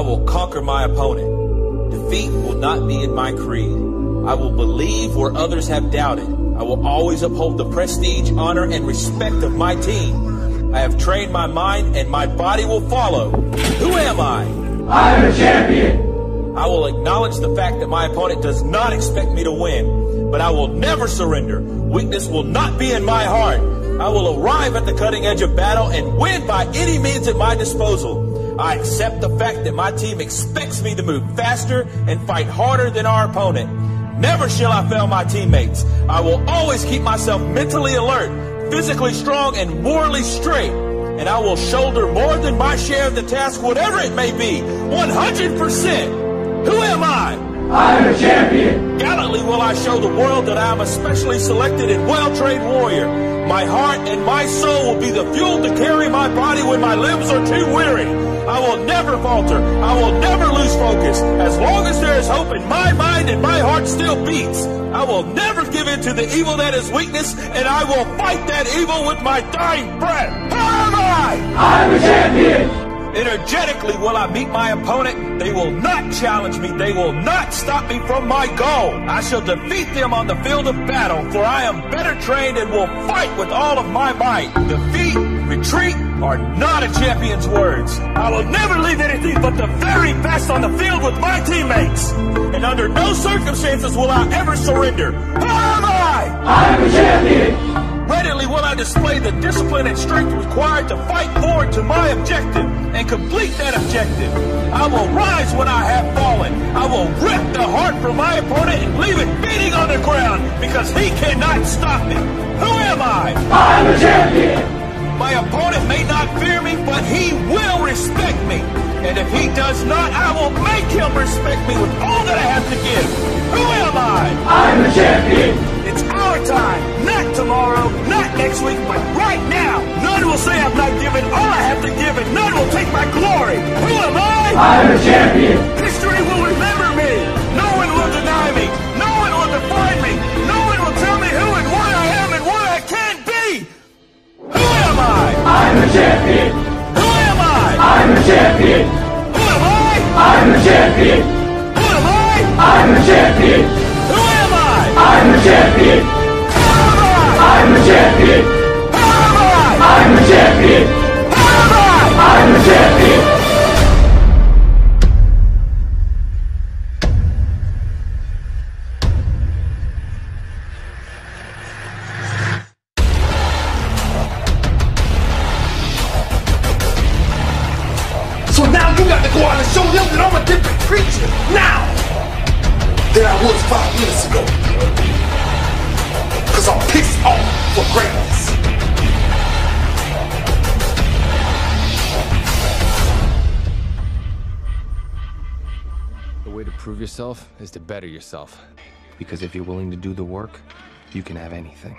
I will conquer my opponent. Defeat will not be in my creed. I will believe where others have doubted. I will always uphold the prestige, honor, and respect of my team. I have trained my mind and my body will follow. Who am I? I'm a champion. I will acknowledge the fact that my opponent does not expect me to win, but I will never surrender. Weakness will not be in my heart. I will arrive at the cutting edge of battle and win by any means at my disposal. I accept the fact that my team expects me to move faster and fight harder than our opponent. Never shall I fail my teammates. I will always keep myself mentally alert, physically strong, and morally straight. And I will shoulder more than my share of the task, whatever it may be. 100%. Am I? I'm a champion. Gallantly will I show the world that I am a specially selected and well-trained warrior. My heart and my soul will be the fuel to carry my body when my limbs are too weary. I will never falter. I will never lose focus. As long as there is hope in my mind and my heart still beats, I will never give in to the evil that is weakness, and I will fight that evil with my dying breath. Who am I? I'm a champion. Energetically will I meet my opponent. They will not challenge me. They will not stop me from my goal. I shall defeat them on the field of battle, for I am better trained and will fight with all of my might. Defeat, retreat are not a champion's words. I will never leave anything but the very best on the field with my teammates. And under no circumstances will I ever surrender. Who am I? I'm a champion. Display the discipline and strength required to fight forward to my objective and complete that objective. I will rise when I have fallen. I will rip the heart from my opponent and leave it beating on the ground because he cannot stop me. Who am I? I'm a champion. My opponent may not fear me, but he will respect me. And if he does not, I will make him respect me with all that I have to give. Who am I? I'm a champion. Next week, but right now. None will say I've not given all I have to give, and none will take my glory. Who am I? I'm a champion. History will remember me. No one will deny me. No one will define me. No one will tell me who and what I am and what I can be. Who am I? I'm a champion. Who am I? I'm a champion. Who am I? I'm a champion. Who am I? I'm a champion. Who am I? I'm a champion. I'm the champion! I'm the champion! So now you got to go out and show them that I'm a different creature now than I was five minutes ago. Cause I'm pissed off for greatness. The way to prove yourself is to better yourself. Because if you're willing to do the work, you can have anything.